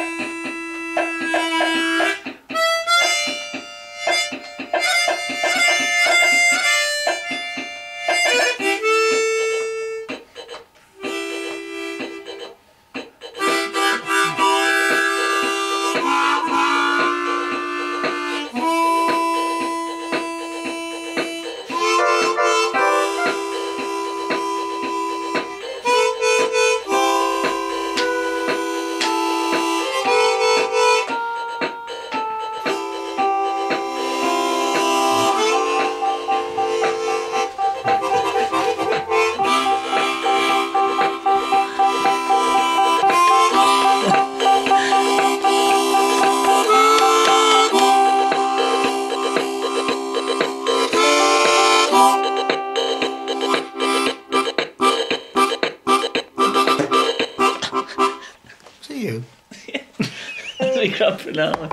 that. You? Vi klapper nærmere.